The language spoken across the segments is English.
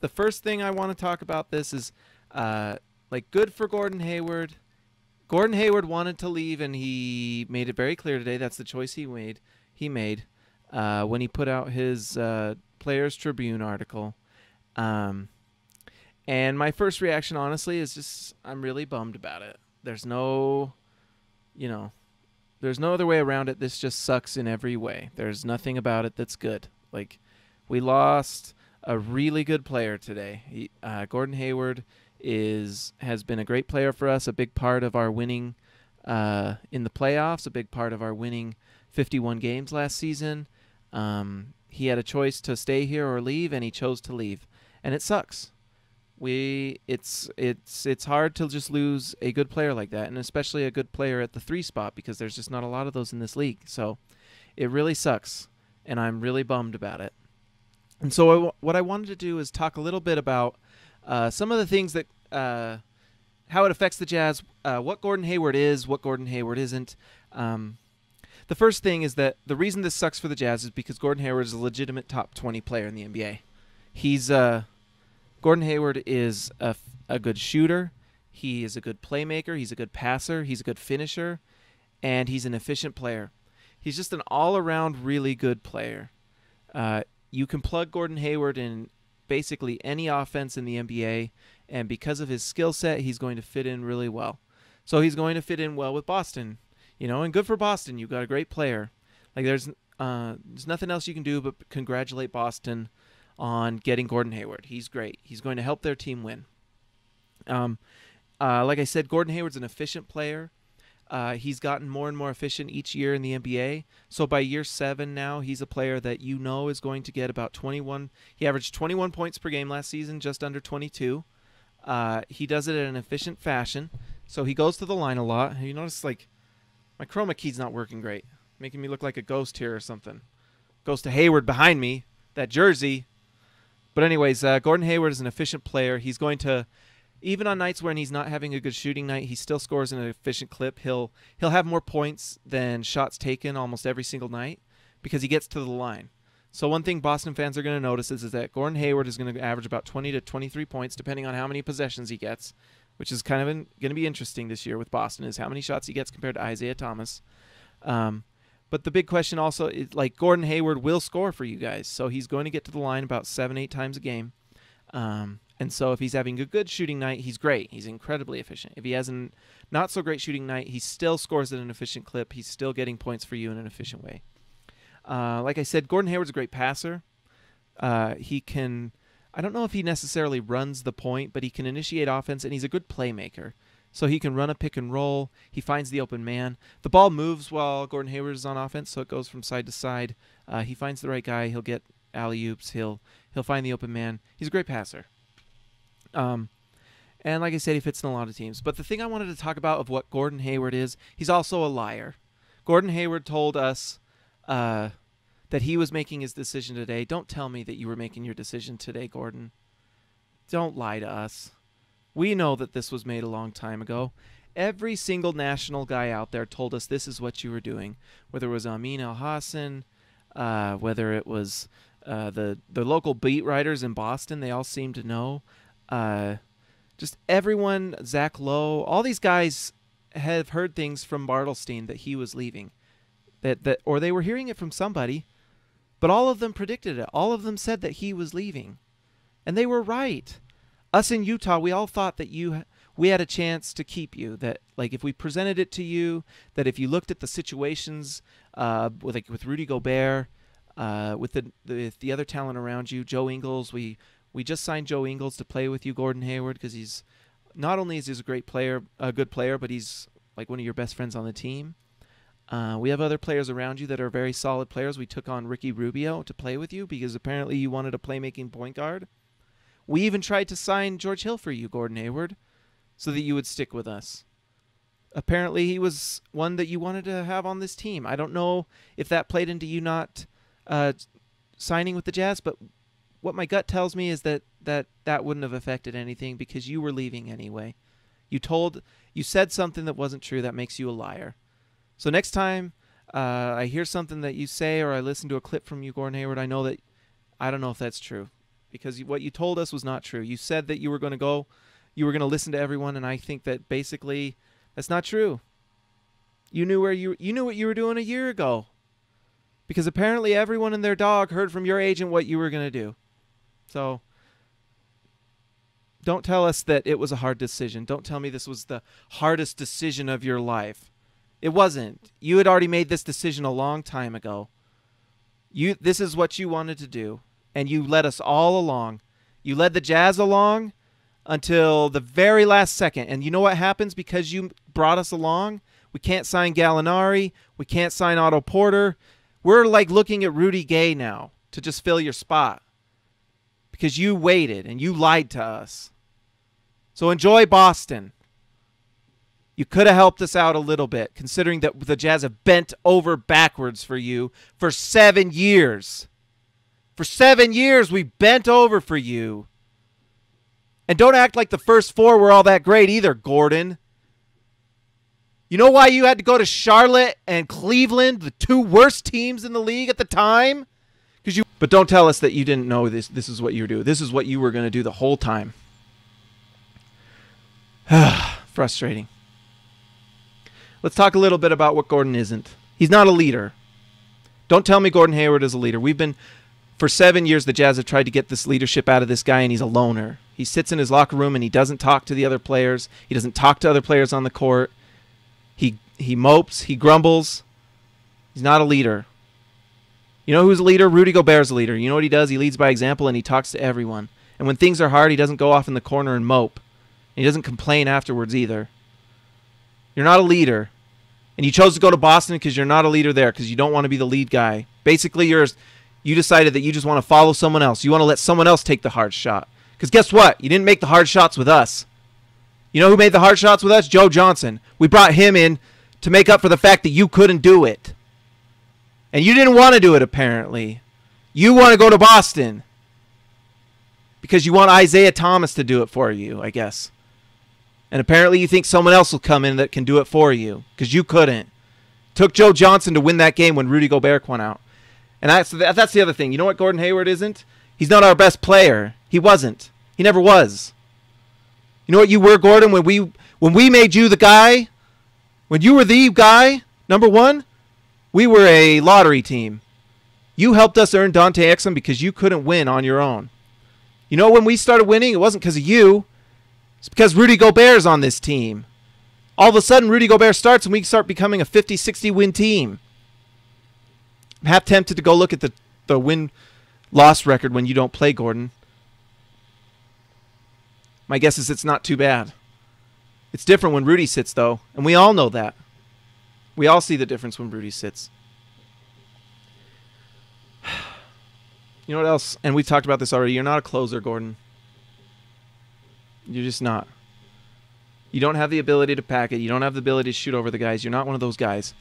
the first thing I want to talk about this is uh, like good for Gordon Hayward. Gordon Hayward wanted to leave, and he made it very clear today. That's the choice he made. He made uh, when he put out his uh, Players Tribune article. Um, and my first reaction, honestly, is just I'm really bummed about it. There's no, you know, there's no other way around it. This just sucks in every way. There's nothing about it that's good. Like we lost a really good player today. He, uh, Gordon Hayward is has been a great player for us, a big part of our winning uh, in the playoffs, a big part of our winning 51 games last season. Um, he had a choice to stay here or leave, and he chose to leave, and it sucks. We it's it's it's hard to just lose a good player like that, and especially a good player at the three spot because there's just not a lot of those in this league. So it really sucks, and I'm really bummed about it. And so what I wanted to do is talk a little bit about uh, some of the things that uh, how it affects the Jazz, uh, what Gordon Hayward is, what Gordon Hayward isn't. Um, the first thing is that the reason this sucks for the Jazz is because Gordon Hayward is a legitimate top 20 player in the NBA. He's uh, Gordon Hayward is a, a good shooter. He is a good playmaker. He's a good passer. He's a good finisher, and he's an efficient player. He's just an all-around really good player. Uh, you can plug Gordon Hayward in basically any offense in the NBA, and because of his skill set, he's going to fit in really well. So he's going to fit in well with Boston, you know, and good for Boston. You've got a great player. Like there's uh, there's nothing else you can do but congratulate Boston on getting Gordon Hayward. He's great. He's going to help their team win. Um, uh, like I said, Gordon Hayward's an efficient player. Uh, he's gotten more and more efficient each year in the NBA. So by year seven now, he's a player that you know is going to get about 21. He averaged 21 points per game last season, just under 22. Uh, he does it in an efficient fashion. So he goes to the line a lot. You notice, like, my chroma key's not working great, making me look like a ghost here or something. Goes to Hayward behind me, that jersey. But anyways, uh, Gordon Hayward is an efficient player. He's going to even on nights when he's not having a good shooting night, he still scores in an efficient clip. He'll he'll have more points than shots taken almost every single night because he gets to the line. So one thing Boston fans are going to notice is, is that Gordon Hayward is going to average about 20 to 23 points depending on how many possessions he gets, which is kind of going to be interesting this year with Boston is how many shots he gets compared to Isaiah Thomas. Um, but the big question also is like Gordon Hayward will score for you guys, so he's going to get to the line about seven eight times a game. Um, and so if he's having a good shooting night, he's great. He's incredibly efficient. If he has a not so great shooting night, he still scores at an efficient clip. He's still getting points for you in an efficient way. Uh, like I said, Gordon Hayward's a great passer. Uh, he can, I don't know if he necessarily runs the point, but he can initiate offense, and he's a good playmaker. So he can run a pick and roll. He finds the open man. The ball moves while Gordon Hayward is on offense, so it goes from side to side. Uh, he finds the right guy. He'll get alley oops. He'll he'll find the open man. He's a great passer. Um, and like I said, he fits in a lot of teams. But the thing I wanted to talk about of what Gordon Hayward is, he's also a liar. Gordon Hayward told us uh, that he was making his decision today. Don't tell me that you were making your decision today, Gordon. Don't lie to us. We know that this was made a long time ago. Every single national guy out there told us this is what you were doing. Whether it was Amin Elhassan, uh, whether it was uh, the the local beat writers in Boston, they all seemed to know uh, just everyone, Zach Lowe, all these guys have heard things from Bartelstein that he was leaving, that that or they were hearing it from somebody, but all of them predicted it. All of them said that he was leaving, and they were right. Us in Utah, we all thought that you we had a chance to keep you. That like if we presented it to you, that if you looked at the situations uh, with like with Rudy Gobert, uh, with the, the the other talent around you, Joe Ingles, we we just signed Joe Ingles to play with you, Gordon Hayward, because he's not only is he a great player, a good player, but he's like one of your best friends on the team. Uh, we have other players around you that are very solid players. We took on Ricky Rubio to play with you because apparently you wanted a playmaking point guard. We even tried to sign George Hill for you, Gordon Hayward, so that you would stick with us. Apparently, he was one that you wanted to have on this team. I don't know if that played into you not uh, signing with the Jazz, but what my gut tells me is that that that wouldn't have affected anything because you were leaving anyway. You told you said something that wasn't true that makes you a liar. So next time uh, I hear something that you say or I listen to a clip from you, Gordon Hayward, I know that I don't know if that's true. because what you told us was not true. You said that you were going to go, you were going to listen to everyone, and I think that basically that's not true. You knew where you you knew what you were doing a year ago. Because apparently everyone and their dog heard from your agent what you were going to do. So don't tell us that it was a hard decision. Don't tell me this was the hardest decision of your life. It wasn't. You had already made this decision a long time ago. You this is what you wanted to do and you led us all along. You led the Jazz along until the very last second. And you know what happens because you brought us along? We can't sign Gallinari, we can't sign Otto Porter. We're like looking at Rudy Gay now to just fill your spot because you waited and you lied to us. So enjoy Boston. You could have helped us out a little bit, considering that the Jazz have bent over backwards for you for seven years. For seven years, we bent over for you. And don't act like the first four were all that great either, Gordon. You know why you had to go to Charlotte and Cleveland, the two worst teams in the league at the time? Because you. But don't tell us that you didn't know this. This is what you were doing. This is what you were going to do the whole time. Frustrating. Let's talk a little bit about what Gordon isn't. He's not a leader. Don't tell me Gordon Hayward is a leader. We've been for seven years the Jazz have tried to get this leadership out of this guy, and he's a loner. He sits in his locker room and he doesn't talk to the other players. He doesn't talk to other players on the court. He he mopes. He grumbles. He's not a leader. You know who's a leader? Rudy Gobert's a leader. You know what he does? He leads by example and he talks to everyone. And when things are hard, he doesn't go off in the corner and mope. And he doesn't complain afterwards either. You're not a leader. And you chose to go to Boston because you're not a leader there because you don't want to be the lead guy. Basically, you're you decided that you just want to follow someone else. You want to let someone else take the hard shot. Because guess what? You didn't make the hard shots with us. You know who made the hard shots with us? Joe Johnson. We brought him in to make up for the fact that you couldn't do it. And you didn't want to do it, apparently. You want to go to Boston. Because you want Isaiah Thomas to do it for you, I guess. And apparently you think someone else will come in that can do it for you. Because you couldn't. Took Joe Johnson to win that game when Rudy Gobert went out. And that's that's the other thing. You know what Gordon Hayward isn't? He's not our best player. He wasn't. He never was. You know what you were, Gordon, when we when we made you the guy, when you were the guy, number one, we were a lottery team. You helped us earn Dante Exum because you couldn't win on your own. You know when we started winning, it wasn't because of you. It's because Rudy Gobert's on this team. All of a sudden, Rudy Gobert starts and we start becoming a 50 60 win team. I'm half tempted to go look at the, the win loss record when you don't play Gordon. My guess is it's not too bad. It's different when Rudy sits, though, and we all know that. We all see the difference when Rudy sits. You know what else? And we've talked about this already. You're not a closer, Gordon. You're just not. You don't have the ability to pack it. You don't have the ability to shoot over the guys. You're not one of those guys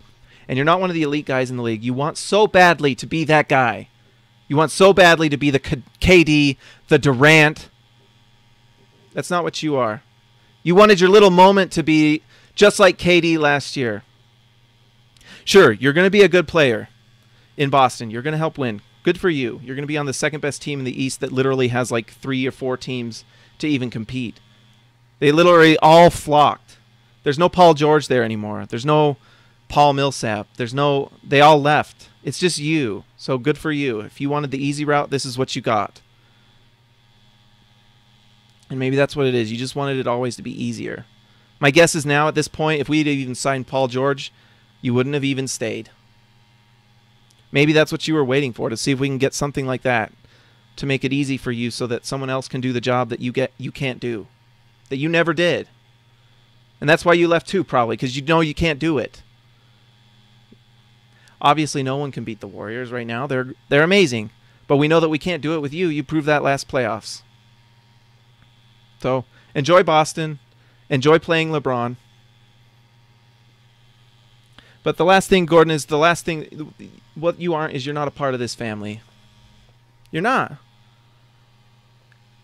and you're not one of the elite guys in the league, you want so badly to be that guy. You want so badly to be the KD, the Durant. That's not what you are. You wanted your little moment to be just like KD last year. Sure, you're going to be a good player in Boston. You're going to help win. Good for you. You're going to be on the second best team in the East that literally has like three or four teams to even compete. They literally all flocked. There's no Paul George there anymore. There's no Paul Millsap. There's no, they all left. It's just you. So good for you. If you wanted the easy route, this is what you got. And maybe that's what it is. You just wanted it always to be easier. My guess is now at this point, if we had even signed Paul George, you wouldn't have even stayed. Maybe that's what you were waiting for to see if we can get something like that to make it easy for you so that someone else can do the job that you get you can't do. That you never did. And that's why you left too probably cuz you know you can't do it. Obviously, no one can beat the Warriors right now. They're they're amazing, but we know that we can't do it with you. You proved that last playoffs. So enjoy Boston, enjoy playing LeBron. But the last thing, Gordon, is the last thing. What you aren't is you're not a part of this family. You're not.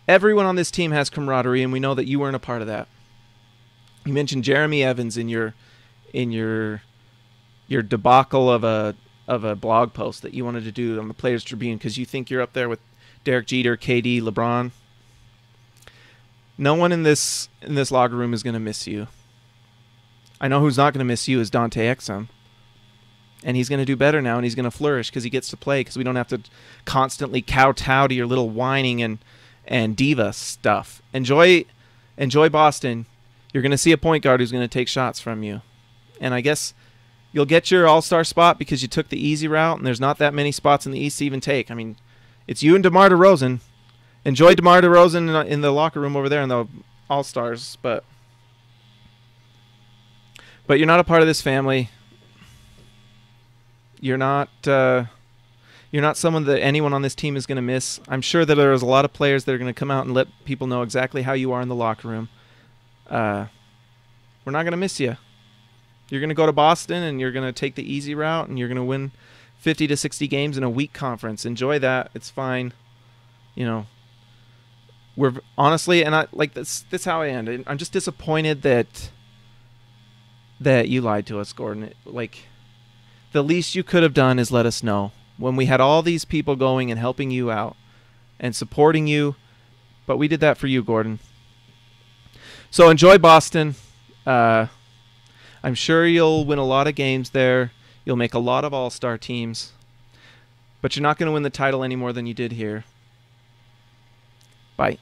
Everyone on this team has camaraderie, and we know that you weren't a part of that. You mentioned Jeremy Evans in your in your your debacle of a of a blog post that you wanted to do on the Players Tribune because you think you're up there with Derek Jeter, KD, LeBron. No one in this in this locker room is going to miss you. I know who's not going to miss you is Dante Exum. And he's going to do better now and he's going to flourish because he gets to play because we don't have to constantly kowtow to your little whining and and diva stuff. Enjoy enjoy Boston. You're going to see a point guard who's going to take shots from you. And I guess you'll get your all-star spot because you took the easy route and there's not that many spots in the East to even take. I mean, it's you and DeMar DeRozan. Enjoy DeMar DeRozan in the locker room over there in the All-Stars, but but you're not a part of this family. You're not uh, you're not someone that anyone on this team is going to miss. I'm sure that there's a lot of players that are going to come out and let people know exactly how you are in the locker room. Uh, we're not going to miss you. You're going to go to Boston and you're going to take the easy route and you're going to win 50 to 60 games in a weak conference. Enjoy that. It's fine. You know, we're honestly, and I like this. This how I end. I'm just disappointed that that you lied to us, Gordon. Like, the least you could have done is let us know when we had all these people going and helping you out and supporting you. But we did that for you, Gordon. So enjoy Boston. Uh, I'm sure you'll win a lot of games there. You'll make a lot of all star teams. But you're not going to win the title any more than you did here. Bye.